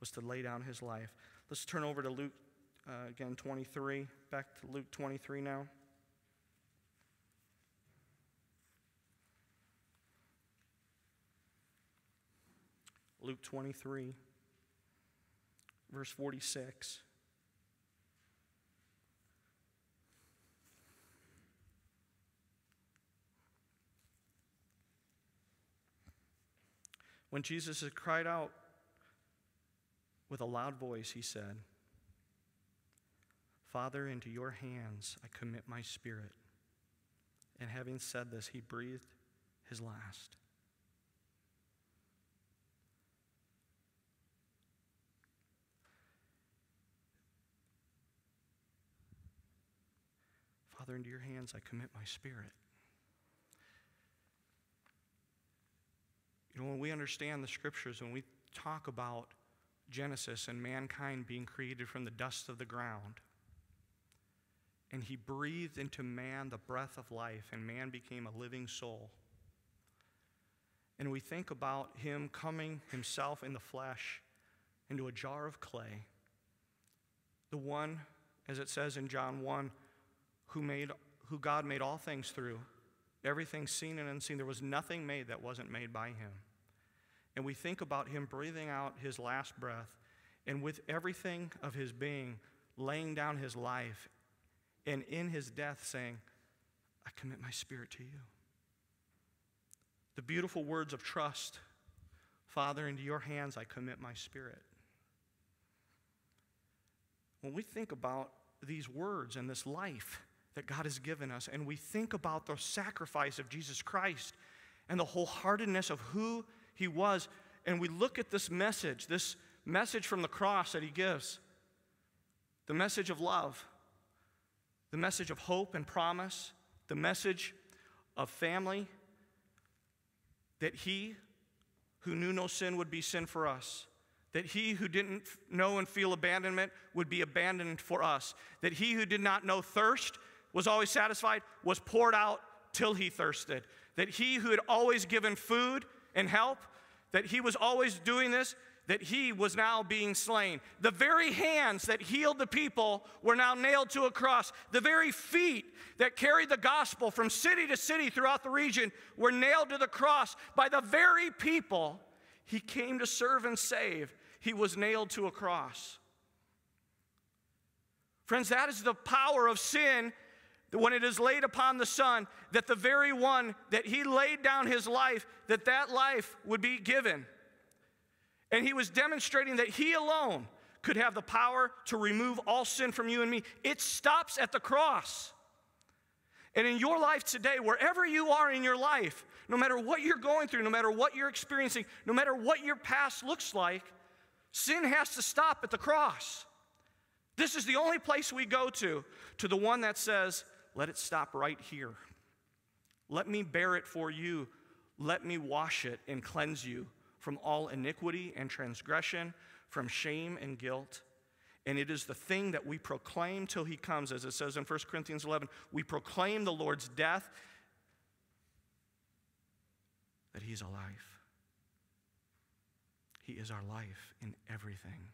was to lay down his life. Let's turn over to Luke uh, again, 23. Back to Luke 23 now. Luke 23, verse 46. When Jesus had cried out with a loud voice, he said, Father, into your hands I commit my spirit. And having said this, he breathed his last. Father, into your hands I commit my spirit. You know, when we understand the scriptures, when we talk about Genesis and mankind being created from the dust of the ground, and he breathed into man the breath of life, and man became a living soul. And we think about him coming himself in the flesh into a jar of clay. The one, as it says in John 1, who, made, who God made all things through, everything seen and unseen. There was nothing made that wasn't made by him. And we think about him breathing out his last breath, and with everything of his being, laying down his life and in his death saying, I commit my spirit to you. The beautiful words of trust Father, into your hands I commit my spirit. When we think about these words and this life that God has given us, and we think about the sacrifice of Jesus Christ and the wholeheartedness of who he was, and we look at this message, this message from the cross that he gives, the message of love the message of hope and promise, the message of family, that he who knew no sin would be sin for us, that he who didn't know and feel abandonment would be abandoned for us, that he who did not know thirst was always satisfied, was poured out till he thirsted, that he who had always given food and help, that he was always doing this, that he was now being slain. The very hands that healed the people were now nailed to a cross. The very feet that carried the gospel from city to city throughout the region were nailed to the cross by the very people he came to serve and save. He was nailed to a cross. Friends, that is the power of sin when it is laid upon the Son, that the very one that he laid down his life, that that life would be given. And he was demonstrating that he alone could have the power to remove all sin from you and me. It stops at the cross. And in your life today, wherever you are in your life, no matter what you're going through, no matter what you're experiencing, no matter what your past looks like, sin has to stop at the cross. This is the only place we go to, to the one that says, let it stop right here. Let me bear it for you. Let me wash it and cleanse you from all iniquity and transgression, from shame and guilt. And it is the thing that we proclaim till he comes, as it says in 1 Corinthians 11. We proclaim the Lord's death, that he's alive. He is our life in everything.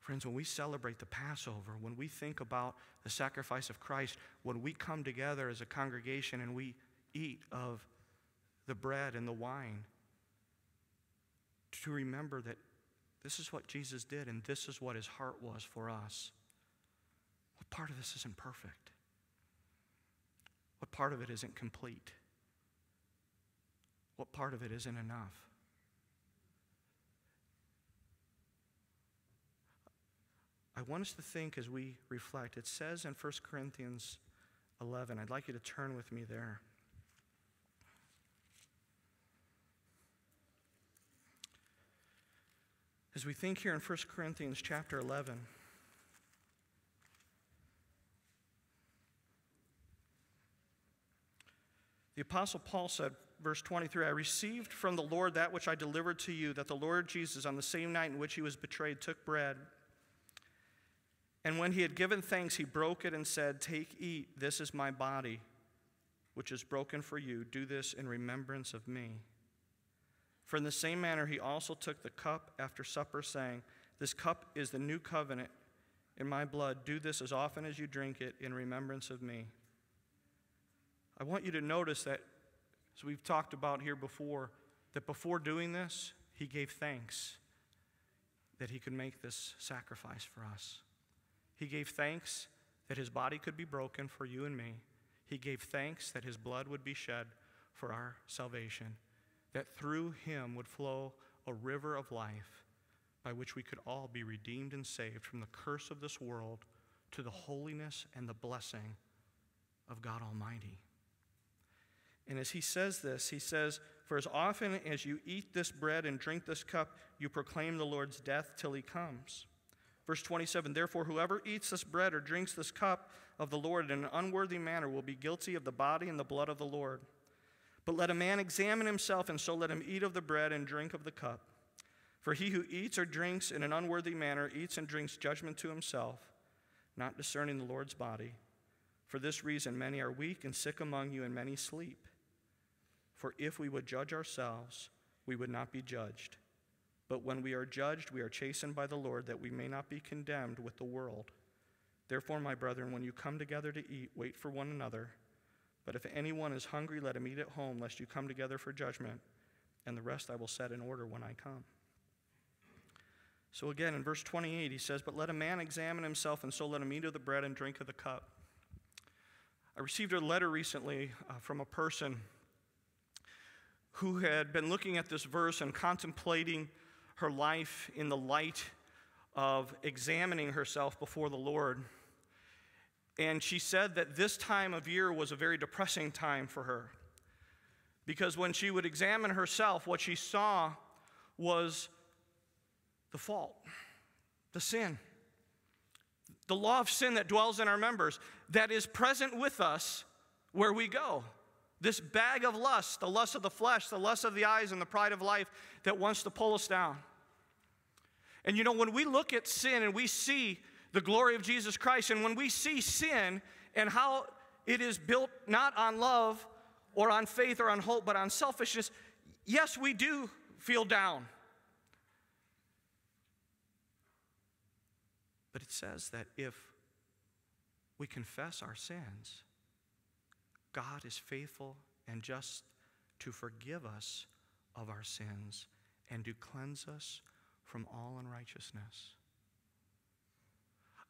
Friends, when we celebrate the Passover, when we think about the sacrifice of Christ, when we come together as a congregation and we eat of the bread and the wine to remember that this is what Jesus did and this is what his heart was for us. What part of this isn't perfect? What part of it isn't complete? What part of it isn't enough? I want us to think as we reflect. It says in 1 Corinthians 11, I'd like you to turn with me there. As we think here in 1 Corinthians chapter 11, the Apostle Paul said, verse 23, I received from the Lord that which I delivered to you, that the Lord Jesus, on the same night in which he was betrayed, took bread. And when he had given thanks, he broke it and said, Take, eat, this is my body, which is broken for you. Do this in remembrance of me. For in the same manner, he also took the cup after supper, saying, This cup is the new covenant in my blood. Do this as often as you drink it in remembrance of me. I want you to notice that, as we've talked about here before, that before doing this, he gave thanks that he could make this sacrifice for us. He gave thanks that his body could be broken for you and me. He gave thanks that his blood would be shed for our salvation, that through him would flow a river of life by which we could all be redeemed and saved from the curse of this world to the holiness and the blessing of God Almighty. And as he says this, he says, For as often as you eat this bread and drink this cup, you proclaim the Lord's death till he comes. Verse 27 Therefore, whoever eats this bread or drinks this cup of the Lord in an unworthy manner will be guilty of the body and the blood of the Lord. But let a man examine himself, and so let him eat of the bread and drink of the cup. For he who eats or drinks in an unworthy manner eats and drinks judgment to himself, not discerning the Lord's body. For this reason, many are weak and sick among you, and many sleep. For if we would judge ourselves, we would not be judged. But when we are judged, we are chastened by the Lord, that we may not be condemned with the world. Therefore, my brethren, when you come together to eat, wait for one another. But if anyone is hungry, let him eat at home, lest you come together for judgment. And the rest I will set in order when I come. So again, in verse 28, he says, But let a man examine himself, and so let him eat of the bread and drink of the cup. I received a letter recently uh, from a person who had been looking at this verse and contemplating her life in the light of examining herself before the Lord. And she said that this time of year was a very depressing time for her. Because when she would examine herself, what she saw was the fault, the sin, the law of sin that dwells in our members, that is present with us where we go. This bag of lust, the lust of the flesh, the lust of the eyes, and the pride of life that wants to pull us down. And you know, when we look at sin and we see the glory of Jesus Christ, and when we see sin and how it is built not on love or on faith or on hope, but on selfishness, yes, we do feel down. But it says that if we confess our sins, God is faithful and just to forgive us of our sins and to cleanse us from all unrighteousness.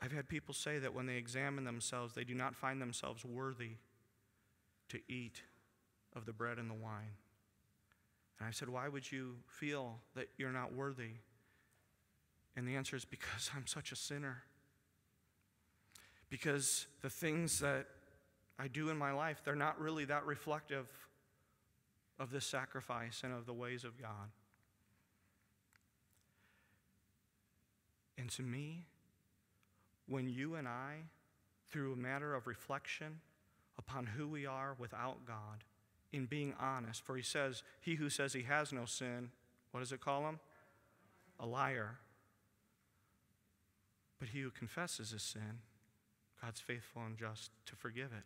I've had people say that when they examine themselves, they do not find themselves worthy to eat of the bread and the wine. And I said, Why would you feel that you're not worthy? And the answer is because (laughs) I'm such a sinner. Because the things that I do in my life, they're not really that reflective of this sacrifice and of the ways of God. And to me, when you and I, through a matter of reflection upon who we are without God, in being honest, for he says, He who says he has no sin, what does it call him? A liar. But he who confesses his sin, God's faithful and just to forgive it.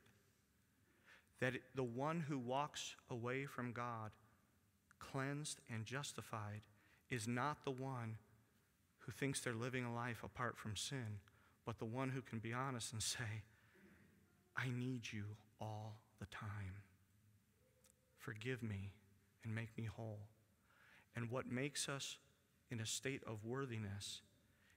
That the one who walks away from God, cleansed and justified, is not the one who thinks they're living a life apart from sin, but the one who can be honest and say, I need you all the time. Forgive me and make me whole. And what makes us in a state of worthiness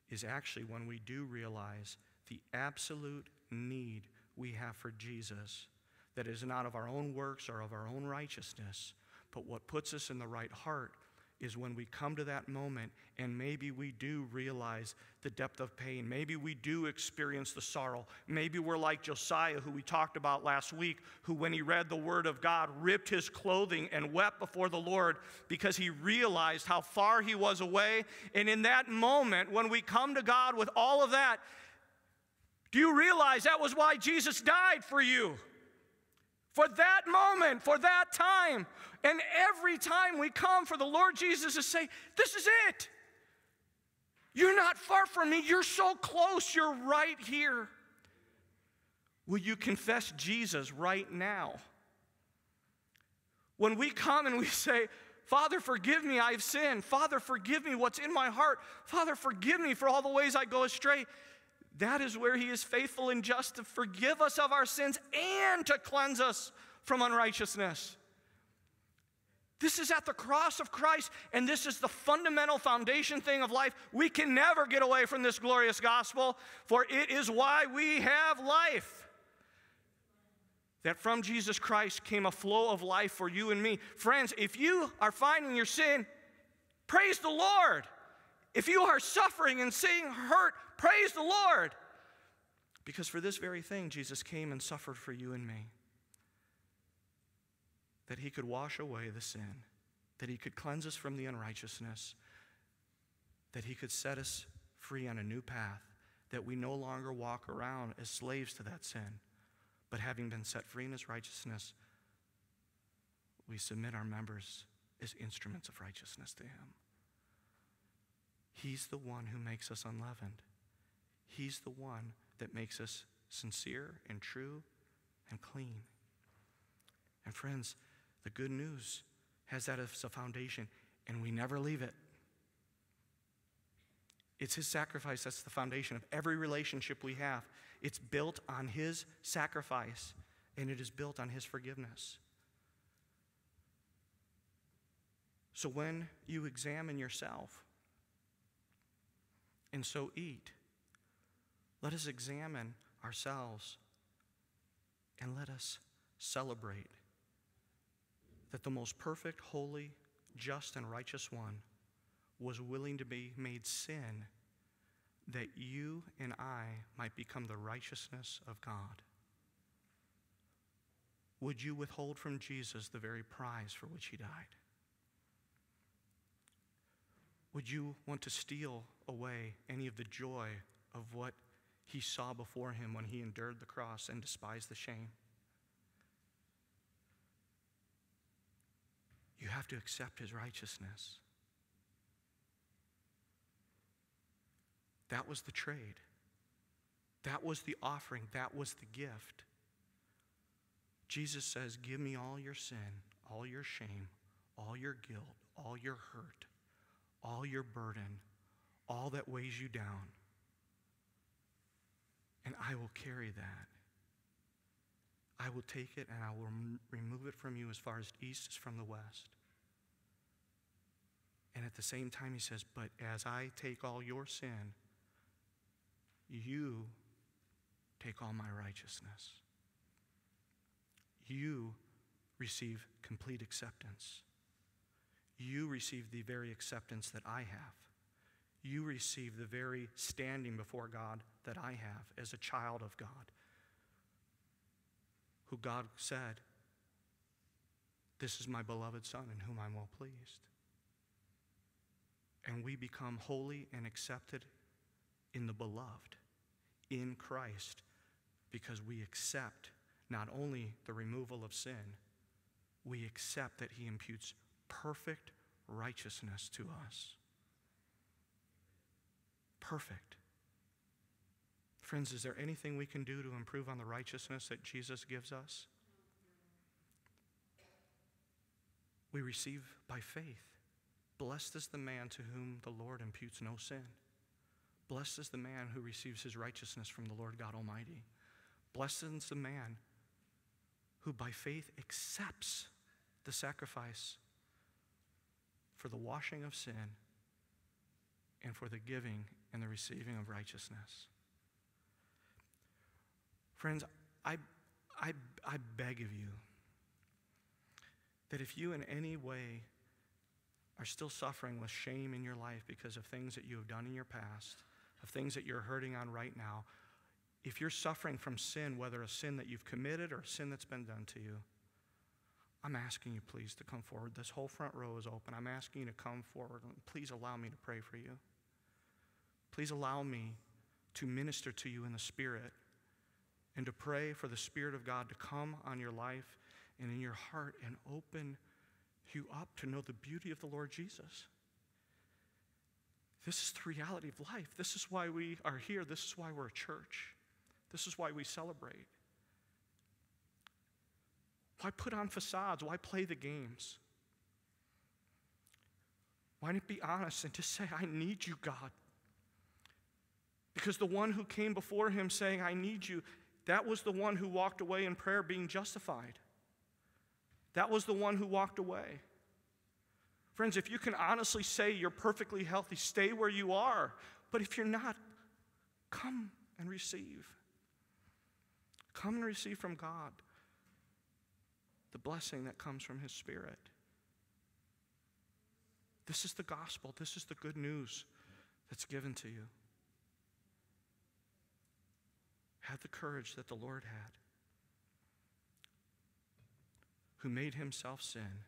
is actually when we do realize the absolute need we have for Jesus that is not of our own works or of our own righteousness, but what puts us in the right heart is when we come to that moment and maybe we do realize the depth of pain. Maybe we do experience the sorrow. Maybe we're like Josiah, who we talked about last week, who, when he read the word of God, ripped his clothing and wept before the Lord because he realized how far he was away. And in that moment, when we come to God with all of that, do you realize that was why Jesus died for you? For that moment, for that time. And every time we come for the Lord Jesus to say, This is it. You're not far from me. You're so close. You're right here. Will you confess Jesus right now? When we come and we (laughs) say, Father, forgive me, I've sinned. Father, forgive me what's in my heart. Father, forgive me for all the ways I go astray. That is where He is faithful and just to forgive us of our sins and to cleanse us from unrighteousness. This is at the cross of Christ, and this is the fundamental foundation thing of life. We can never get away from this glorious gospel, for it is why we have life. That from Jesus Christ came a flow of life for you and me. Friends, if you are finding your sin, praise the Lord. If you are suffering and seeing hurt, praise the Lord. Because for this very thing, Jesus came and suffered for you and me. That he could wash away the sin, that he could cleanse us from the unrighteousness, that he could set us free on a new path, that we no longer walk around as slaves to that sin, but having been set free in his righteousness, we submit our members as instruments of righteousness to him. He's the one who makes us unleavened. He's the one that makes us sincere and true and clean. And friends, the good news has that as a foundation, and we never leave it. It's His sacrifice that's the foundation of every relationship we have. It's built on His sacrifice, and it is built on His forgiveness. So when you examine yourself, and so eat. Let us examine ourselves and let us celebrate that the most perfect, holy, just, and righteous one was willing to be made sin that you and I might become the righteousness of God. Would you withhold from Jesus the very prize for which he died? Would you want to steal away any of the joy of what he saw before him when he endured the cross and despised the shame? You have to accept his righteousness. That was the trade. That was the offering. That was the gift. Jesus says, Give me all your sin, all your shame, all your guilt, all your hurt all your burden, all that weighs you down, and I will carry that. I will take it and I will remove it from you as far as east is from the west. And at the same time, he says, But as I take all your sin, you take all my righteousness. You receive complete acceptance you receive the very acceptance that I have. You receive the very standing before God that I have as a child of God, who God said, This is my beloved Son in whom I'm well pleased. And we become holy and accepted in the beloved, in Christ, because we accept not only the removal of sin, we accept that He imputes perfect righteousness to us. Perfect. Friends, is there anything we can do to improve on the righteousness that Jesus gives us? We receive by faith. Blessed is the man to whom the Lord imputes no sin. Blessed is the man who receives his righteousness from the Lord God Almighty. Blessed is the man who by faith accepts the sacrifice for the washing of sin and for the giving and the receiving of righteousness. Friends, I, I, I beg of you that if you in any way are still suffering with shame in your life because of things that you have done in your past, of things that you're hurting on right now, if you're suffering from sin, whether a sin that you've committed or a sin that's been done to you, I'm asking you, please, to come forward. This whole front row is open. I'm asking you to come forward. Please allow me to pray for you. Please allow me to minister to you in the Spirit and to pray for the Spirit of God to come on your life and in your heart and open you up to know the beauty of the Lord Jesus. This is the reality of life. This is why we are here. This is why we're a church. This is why we celebrate. Why put on facades? Why play the games? Why not be honest and just say, I need you, God? Because the one who came before him saying, I need you, that was the one who walked away in prayer being justified. That was the one who walked away. Friends, if you can honestly say you're perfectly healthy, stay where you are. But if you're not, come and receive. Come and receive from God the blessing that comes from His Spirit. This is the gospel. This is the good news that's given to you. Have the courage that the Lord had, who made Himself sin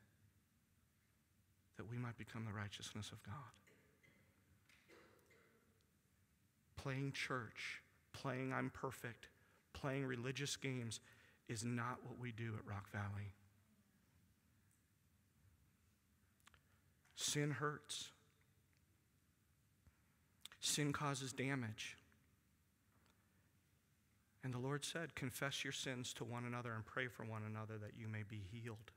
that we might become the righteousness of God. Playing church, playing I'm perfect, playing religious games is not what we do at Rock Valley. Sin hurts. Sin causes damage. And the Lord said, Confess your sins to one another and pray for one another that you may be healed.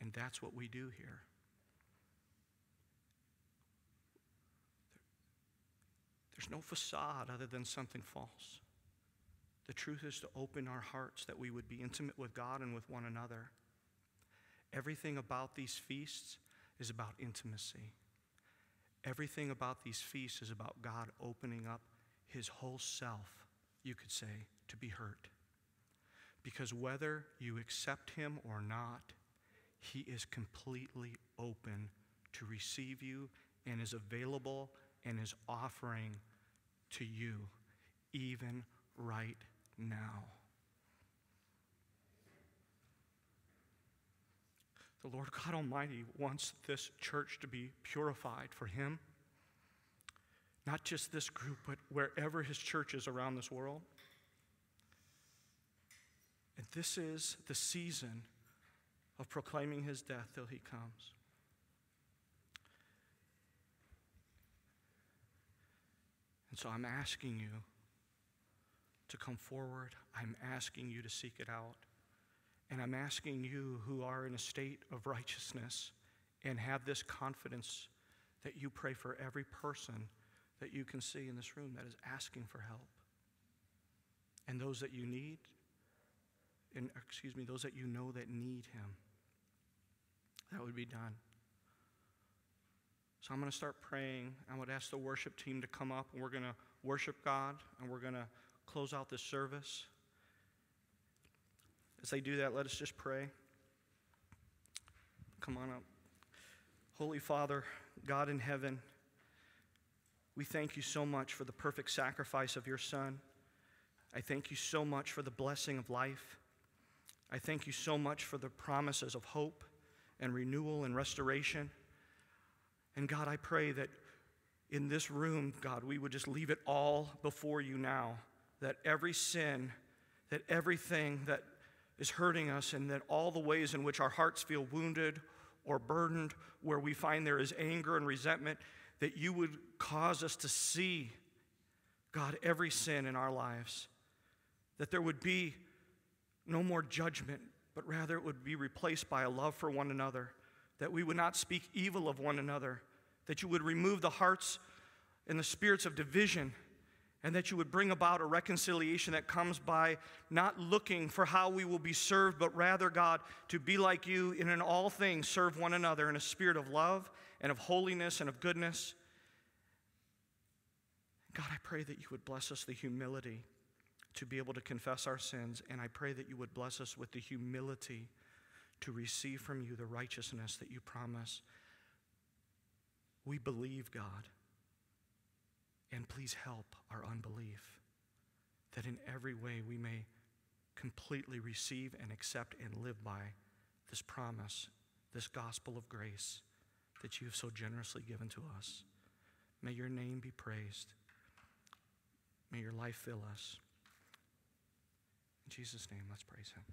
And that's what we do here. There's no facade other than something false. The truth is to open our hearts that we would be intimate with God and with one another. Everything about these feasts is about intimacy. Everything about these feasts is about God opening up his whole self, you could say, to be hurt. Because whether you accept him or not, he is completely open to receive you and is available and is offering to you, even right now. The Lord God Almighty wants this church to be purified for Him. Not just this group, but wherever His church is around this world. And this is the season of proclaiming His death till He comes. And so I'm asking you to come forward. I'm asking you to seek it out. And I'm asking you who are in a state of righteousness and have this confidence that you pray for every person that you can see in this room that is asking for help. And those that you need, and excuse me, those that you know that need Him. That would be done. So I'm going to start praying. I would ask the worship team to come up, and we're going to worship God, and we're going to close out this service. As they do that, let us just pray. Come on up. Holy Father, God in heaven, we thank you so much for the perfect sacrifice of your Son. I thank you so much for the blessing of life. I thank you so much for the promises of hope and renewal and restoration. And God, I pray that in this room, God, we would just leave it all before you now that every sin, that everything that is hurting us, and that all the ways in which our hearts feel wounded or burdened, where we find there is anger and resentment, that you would cause us to see, God, every sin in our lives. That there would be no more judgment, but rather it would be replaced by a love for one another. That we would not speak evil of one another. That you would remove the hearts and the spirits of division and that you would bring about a reconciliation that comes by not looking for how we will be served, but rather, God, to be like you and in all things serve one another in a spirit of love and of holiness and of goodness. God, I pray that you would bless us the humility to be able to confess our sins, and I pray that you would bless us with the humility to receive from you the righteousness that you promise. We believe, God. And please help our unbelief that in every way we may completely receive and accept and live by this promise, this gospel of grace that you have so generously given to us. May your name be praised. May your life fill us. In Jesus' name, let's praise him.